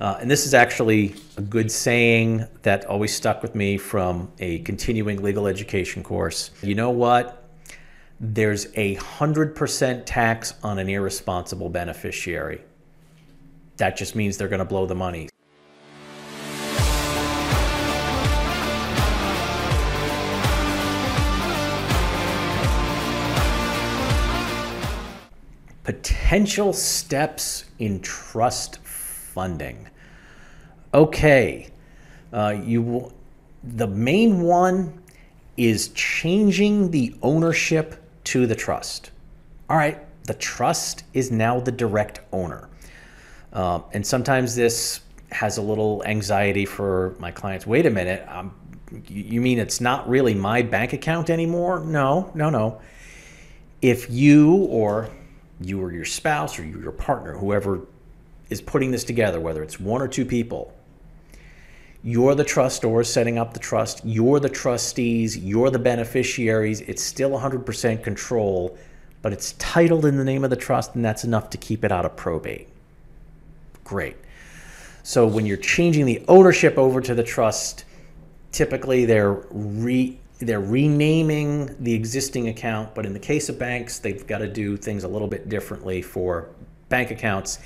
Uh, and this is actually a good saying that always stuck with me from a continuing legal education course. You know what? There's a 100% tax on an irresponsible beneficiary. That just means they're going to blow the money. Potential steps in trust funding. Okay, uh, you the main one is changing the ownership to the trust. All right, the trust is now the direct owner. Um, and sometimes this has a little anxiety for my clients. Wait a minute, um, you mean it's not really my bank account anymore? No, no, no. If you or you or your spouse or you, your partner, whoever is putting this together, whether it's one or two people, you're the trustor setting up the trust, you're the trustees, you're the beneficiaries. It's still 100% control, but it's titled in the name of the trust, and that's enough to keep it out of probate. Great. So when you're changing the ownership over to the trust, typically they're re they're renaming the existing account, but in the case of banks, they've got to do things a little bit differently for bank accounts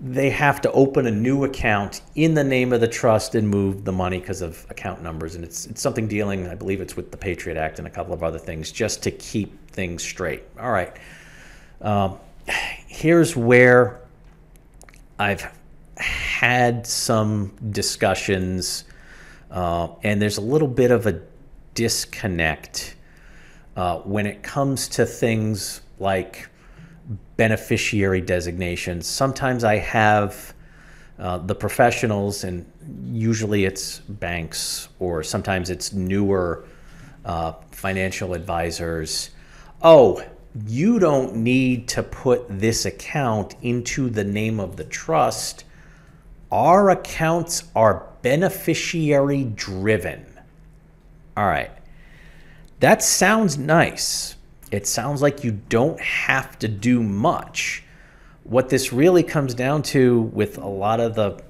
they have to open a new account in the name of the trust and move the money because of account numbers. And it's, it's something dealing, I believe it's with the Patriot Act and a couple of other things, just to keep things straight. All right. Um, here's where I've had some discussions, uh, and there's a little bit of a disconnect uh, when it comes to things like beneficiary designations. Sometimes I have uh, the professionals, and usually it's banks, or sometimes it's newer uh, financial advisors. Oh, you don't need to put this account into the name of the trust. Our accounts are beneficiary driven. All right. That sounds nice it sounds like you don't have to do much. What this really comes down to with a lot of the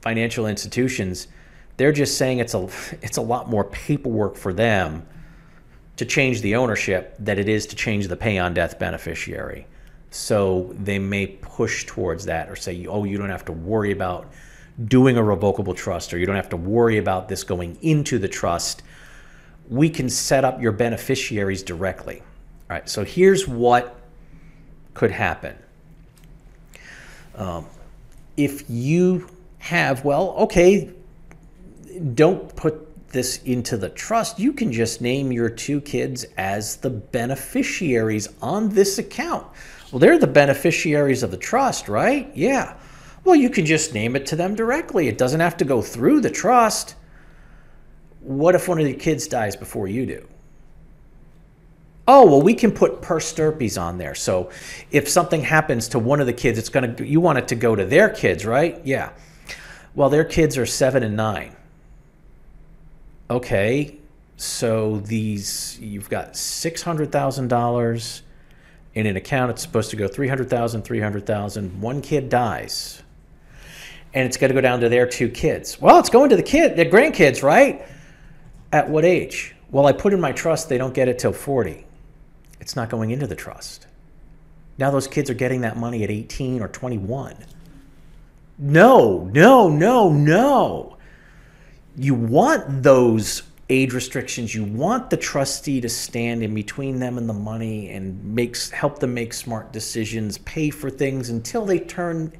financial institutions, they're just saying it's a it's a lot more paperwork for them to change the ownership that it is to change the pay on death beneficiary. So they may push towards that or say, oh, you don't have to worry about doing a revocable trust or you don't have to worry about this going into the trust. We can set up your beneficiaries directly. All right, so here's what could happen. Um, if you have, well, okay, don't put this into the trust. You can just name your two kids as the beneficiaries on this account. Well, they're the beneficiaries of the trust, right? Yeah. Well, you can just name it to them directly. It doesn't have to go through the trust. What if one of your kids dies before you do? Oh well we can put per stirpes on there. So if something happens to one of the kids it's going to you want it to go to their kids right? Yeah. Well their kids are seven and nine. Okay so these you've got $600000 in an account. It's supposed to go 300000 300000 one kid dies. And it's going to go down to their two kids. Well it's going to the kid the grandkids right? At what age? Well i put in my trust they don't get it till 40 it's not going into the trust. Now those kids are getting that money at 18 or 21. No, no, no, no. You want those age restrictions. You want the trustee to stand in between them and the money and makes help them make smart decisions, pay for things until they turn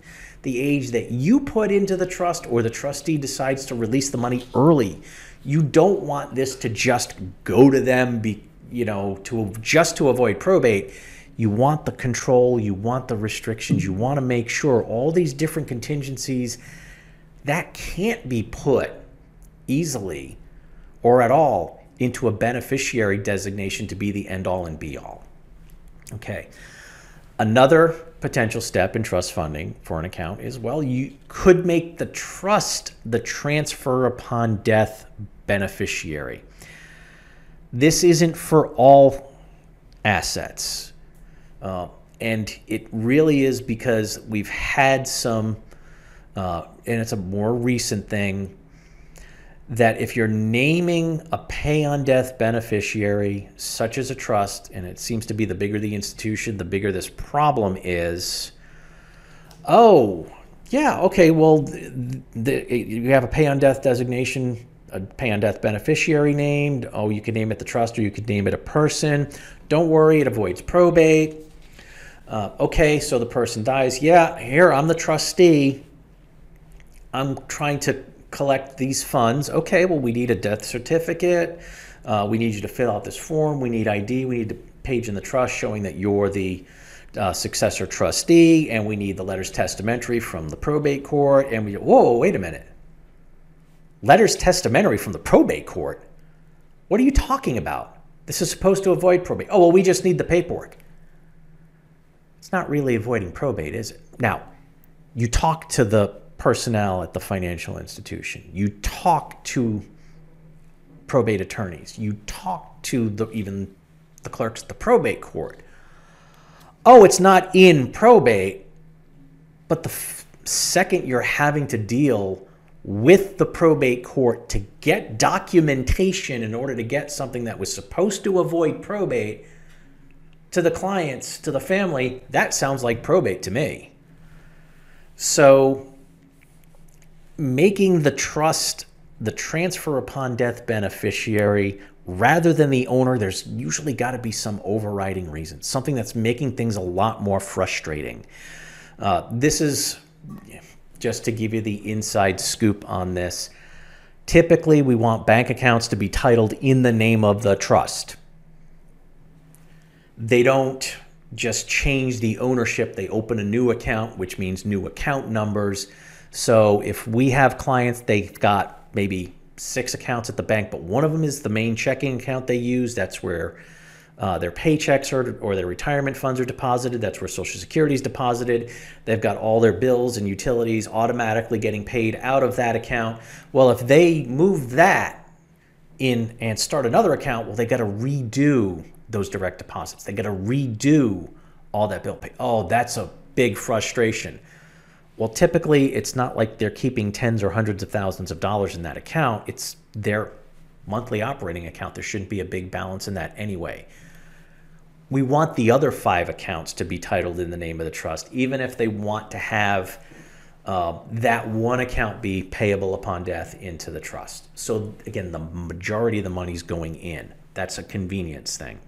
the age that you put into the trust or the trustee decides to release the money early. You don't want this to just go to them be, you know, to just to avoid probate, you want the control, you want the restrictions, you want to make sure all these different contingencies that can't be put easily or at all into a beneficiary designation to be the end all and be all. Okay. Another potential step in trust funding for an account is well, you could make the trust the transfer upon death beneficiary. This isn't for all assets. Uh, and it really is because we've had some uh, and it's a more recent thing, that if you're naming a pay on death beneficiary, such as a trust, and it seems to be the bigger the institution, the bigger this problem is. Oh, yeah, okay, well, the, the, you have a pay on death designation, a pay on death beneficiary named. Oh, you can name it the trust or you could name it a person. Don't worry, it avoids probate. Uh, okay, so the person dies. Yeah, here, I'm the trustee. I'm trying to collect these funds. Okay, well, we need a death certificate. Uh, we need you to fill out this form. We need ID. We need a page in the trust showing that you're the uh, successor trustee, and we need the letters testamentary from the probate court. And we, whoa, wait a minute. Letters testamentary from the probate court? What are you talking about? This is supposed to avoid probate. Oh, well, we just need the paperwork. It's not really avoiding probate, is it? Now, you talk to the personnel at the financial institution, you talk to probate attorneys, you talk to the, even the clerks at the probate court oh, it's not in probate, but the second you're having to deal with the probate court to get documentation in order to get something that was supposed to avoid probate to the clients, to the family, that sounds like probate to me. So, making the trust the transfer upon death beneficiary rather than the owner, there's usually got to be some overriding reason, something that's making things a lot more frustrating. Uh, this is just to give you the inside scoop on this. Typically, we want bank accounts to be titled in the name of the trust. They don't just change the ownership, they open a new account, which means new account numbers. So if we have clients, they've got maybe six accounts at the bank, but one of them is the main checking account they use. That's where uh, their paychecks are, or their retirement funds are deposited. That's where Social Security is deposited. They've got all their bills and utilities automatically getting paid out of that account. Well, if they move that in and start another account, well, they got to redo those direct deposits. They got to redo all that bill pay. Oh, that's a big frustration. Well, typically, it's not like they're keeping tens or hundreds of thousands of dollars in that account. It's their monthly operating account. There shouldn't be a big balance in that anyway. We want the other five accounts to be titled in the name of the trust, even if they want to have uh, that one account be payable upon death into the trust. So, again, the majority of the money is going in. That's a convenience thing.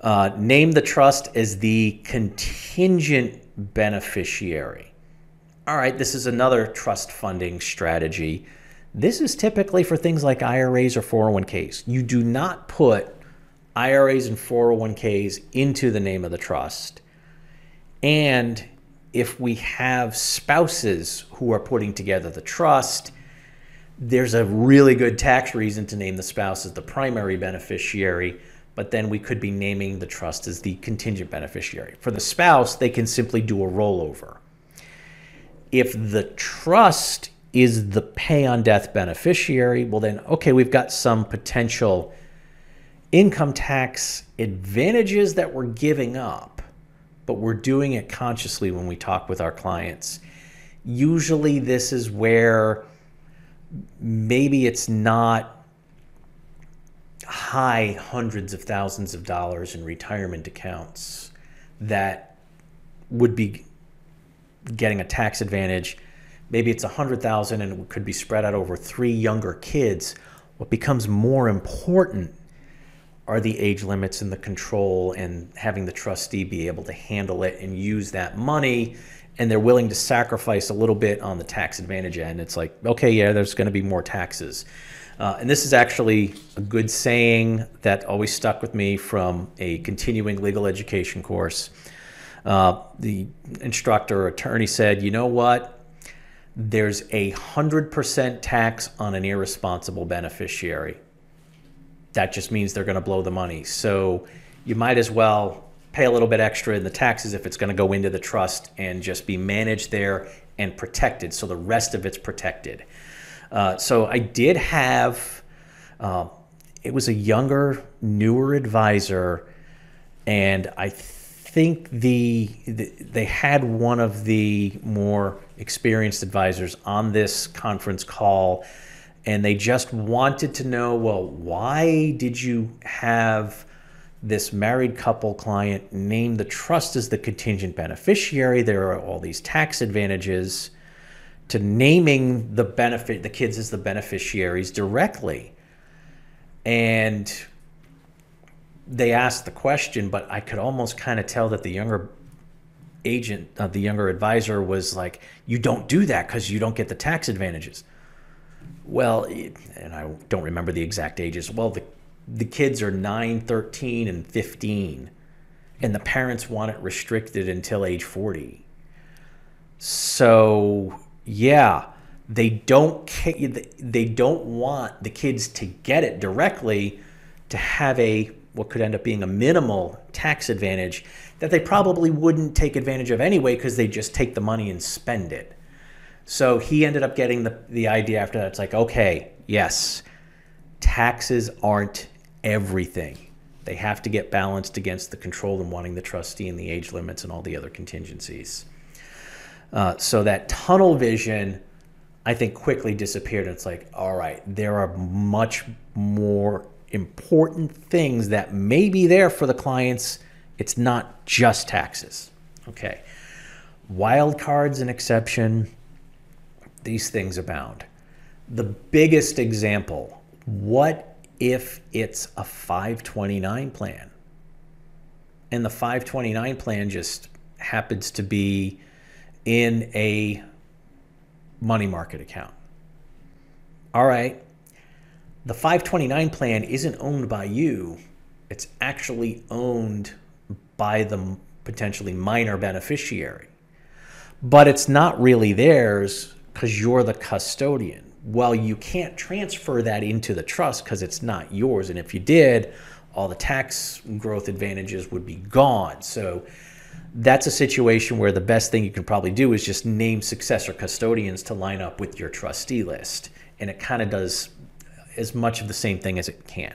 Uh, name the trust as the contingent beneficiary all right, this is another trust funding strategy. This is typically for things like IRAs or 401ks. You do not put IRAs and 401ks into the name of the trust. And if we have spouses who are putting together the trust, there's a really good tax reason to name the spouse as the primary beneficiary, but then we could be naming the trust as the contingent beneficiary. For the spouse, they can simply do a rollover if the trust is the pay on death beneficiary, well, then, okay, we've got some potential income tax advantages that we're giving up, but we're doing it consciously when we talk with our clients. Usually, this is where maybe it's not high hundreds of thousands of dollars in retirement accounts that would be getting a tax advantage. Maybe it's a hundred thousand and it could be spread out over three younger kids. What becomes more important are the age limits and the control and having the trustee be able to handle it and use that money and they're willing to sacrifice a little bit on the tax advantage end. It's like, okay, yeah, there's going to be more taxes. Uh, and this is actually a good saying that always stuck with me from a continuing legal education course. Uh, the instructor or attorney said, you know what? There's a 100% tax on an irresponsible beneficiary. That just means they're going to blow the money. So you might as well pay a little bit extra in the taxes if it's going to go into the trust and just be managed there and protected. So the rest of it's protected. Uh, so I did have, uh, it was a younger, newer advisor, and I think the, the they had one of the more experienced advisors on this conference call and they just wanted to know well why did you have this married couple client name the trust as the contingent beneficiary? There are all these tax advantages to naming the benefit the kids as the beneficiaries directly. And they asked the question but i could almost kind of tell that the younger agent uh, the younger advisor was like you don't do that because you don't get the tax advantages well and i don't remember the exact ages well the, the kids are 9 13 and 15 and the parents want it restricted until age 40 so yeah, they don't they don't want the kids to get it directly to have a what could end up being a minimal tax advantage that they probably wouldn't take advantage of anyway because they just take the money and spend it. So he ended up getting the, the idea after that. It's like, okay, yes, taxes aren't everything. They have to get balanced against the control and wanting the trustee and the age limits and all the other contingencies. Uh, so that tunnel vision, I think, quickly disappeared. It's like, all right, there are much more important things that may be there for the clients. It's not just taxes. Okay. Wild cards and exception, these things abound. The biggest example what if it's a 529 plan? And the 529 plan just happens to be in a money market account. All right, the 529 plan isn't owned by you, it's actually owned by the potentially minor beneficiary. But it's not really theirs because you're the custodian. Well, you can't transfer that into the trust because it's not yours. And if you did, all the tax growth advantages would be gone. So that's a situation where the best thing you can probably do is just name successor custodians to line up with your trustee list. And it kind of does as much of the same thing as it can.